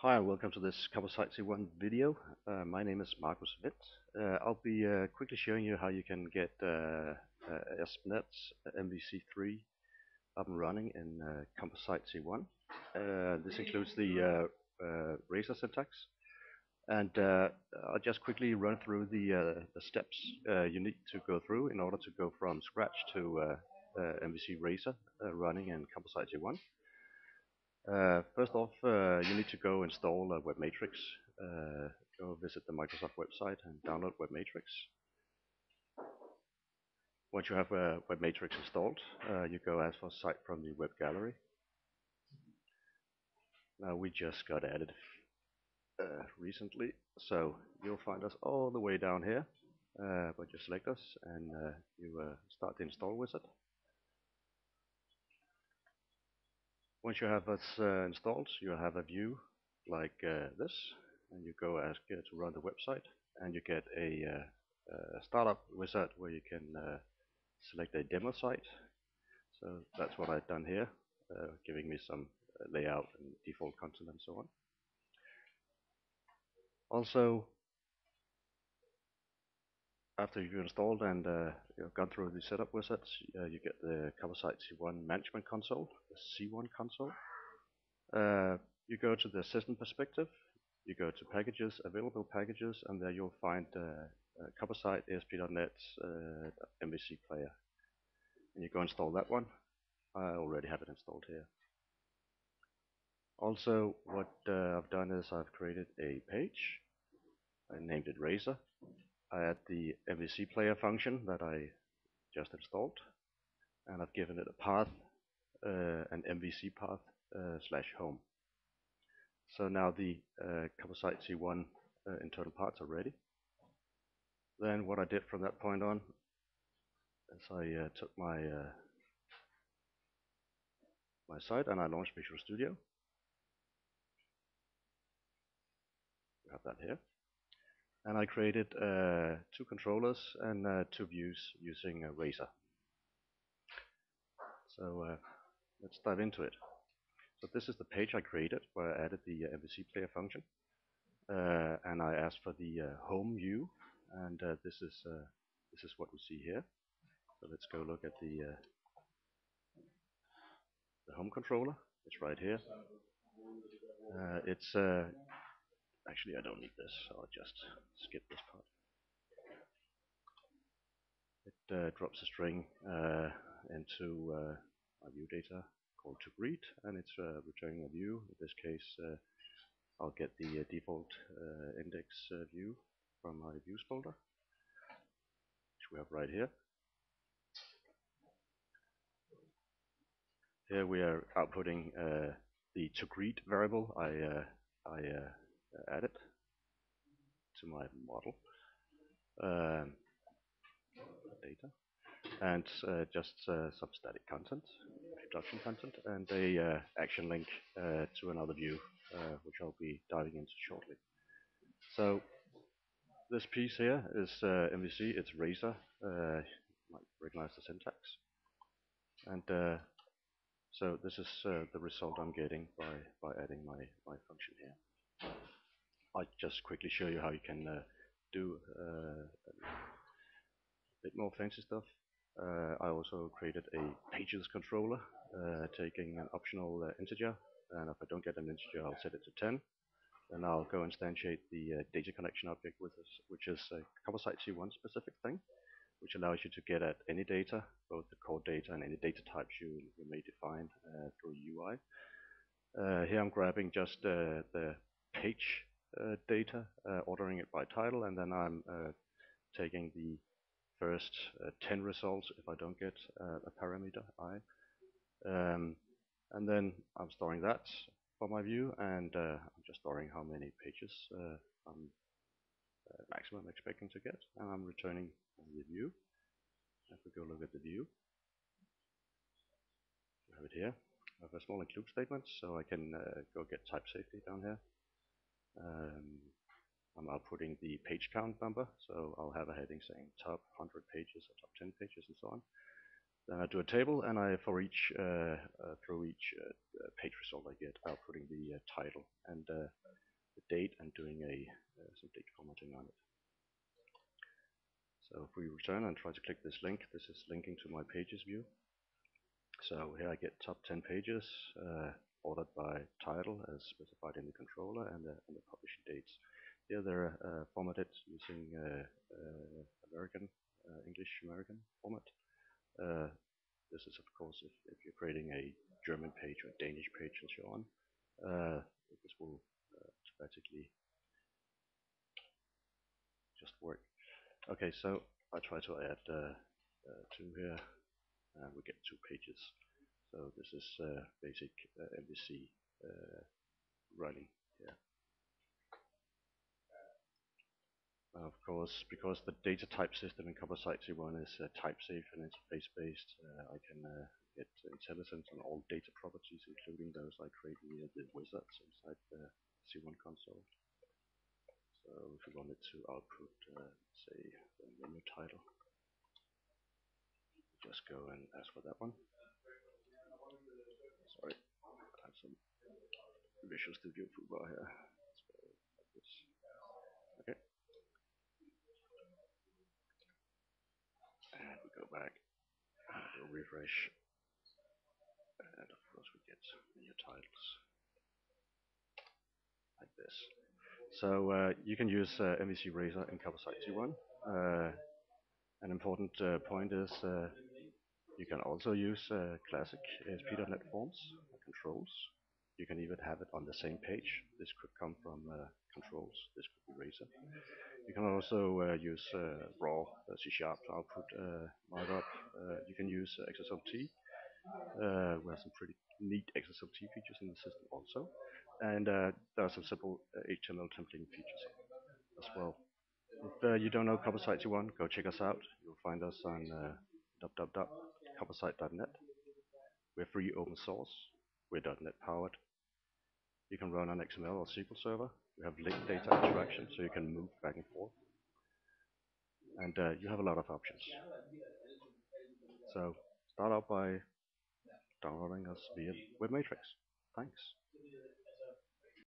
Hi, and welcome to this Composite C1 video. Uh, my name is Marcus Witt. Uh, I'll be uh, quickly showing you how you can get uh, uh ASP.NET's MVC3 up and running in uh, Composite C1. Uh, this includes the Razor syntax. And I'll just quickly run through the, the steps you need to go through in order to go from scratch to MVC Razor running in Composite C1. Uh, first off, uh, you need to go install a WebMatrix. Uh, go visit the Microsoft website and download WebMatrix. Once you have WebMatrix installed, uh, you go ask for site from the web gallery. Now we just got added uh, recently, so you'll find us all the way down here. Uh, but you select us and you start the install wizard. Once you have this uh, installed, you'll have a view like uh, this, and you go ask uh, to run the website, and you get a, uh, a startup wizard where you can uh, select a demo site. So that's what I've done here, uh, giving me some layout and default content and so on. Also, after you've installed and uh, you've gone through the setup wizards, uh, you get the Composite C1 Management Console, the C1 console. Uh, you go to the system perspective, you go to packages, available packages, and there you'll find uh, uh, Composite ASP.NET uh, MVC player. And you go install that one. I already have it installed here. Also, what uh, I've done is I've created a page. I named it Razor I add the MVC player function that I just installed and I've given it a path, uh, an MVC path uh, slash home. So now the uh, Composite C1 uh, internal parts are ready. Then what I did from that point on is I uh, took my uh, my site and I launched Visual Studio. We have that here and I created uh, two controllers and uh, two views using Razor. So uh, let's dive into it. So this is the page I created where I added the uh, MVC player function, uh, and I asked for the home view, and this is this is what we see here. So let's go look at the the home controller. It's right here. it's Actually, I don't need this, I'll just skip this part. It uh, drops a string uh, into uh, my view data called to greet, and it's uh, returning a view. In this case, uh, I'll get the uh, default index view from my views folder, which we have right here. Here we are outputting the to greet variable I I added to my model um, data and uh, just uh, some static content, introduction content, and a uh, action link uh, to another view, uh, which I'll be diving into shortly. So this piece here is uh, MVC, it's Razor, you might recognize the syntax. And so this is the result I'm getting by, by adding my, my function here. I'll just quickly show you how you can uh, do uh, a bit more fancy stuff. Uh, I also created a pages controller taking an optional integer and if I don't get an integer I'll set it to 10 then I'll go instantiate the uh, data connection object with which is a Composite C1 specific thing, which allows you to get at any data, both the core data and any data types you, you may define uh, through UI. Uh, here I'm grabbing just the page uh, data, uh, ordering it by title, and then I'm uh, taking the first 10 results if I don't get a parameter i. Um, and then I'm storing that for my view, and I'm just storing how many pages I'm maximum expecting to get, and I'm returning the view. If we go look at the view, we have it here. I have a small include statement, so I can uh, go get type safety down here. Um, I'm outputting the page count number, so I'll have a heading saying top 100 pages or top 10 pages and so on. Then I do a table, and I for each uh, uh, through each uh, page result I get, outputting the title and the date, and doing a some date formatting on it. So if we return and try to click this link, this is linking to my pages view. So here I get top 10 pages uh, ordered by title as specified in the controller and the, and the publishing dates. Here they're uh, formatted using uh, uh American, uh, English American format. This is of course if, if, you're creating a German page or Danish page and so on. this will automatically just work. Okay, so I try to add two here, and we get two pages. So this is uh, basic MVC running here. of course, because the data type system in Composite C1 is uh, type safe and interface based, uh, I can uh, get IntelliSense on all data properties, including those I create via the wizards inside the C1 console. So if we wanted to output, uh, say, the menu title, just go and ask for that one. Sorry, I have some Visual Studio toolbar here. Okay. And we go back, we'll refresh, and of course we get menu titles like this. So uh, you can use uh, MVC Razor in Composite C1. Uh, an important uh, point is uh, you can also use uh, classic ASP.NET forms controls. You can even have it on the same page. This could come from controls. This could be Razor. You can also use raw C Sharp output markup. you can use XSLT. we have some pretty neat XSLT features in the system also and uh, there are some simple uh, HTML templating features as well. If uh, you don't know Composite C1, go check us out. You'll find us on uh, www.composite.net. We're free open source. We're .NET powered. You can run on XML or SQL Server. We have linked data interaction, so you can move back and forth. And uh, you have a lot of options. So start out by downloading us via Webmatrix. Thanks.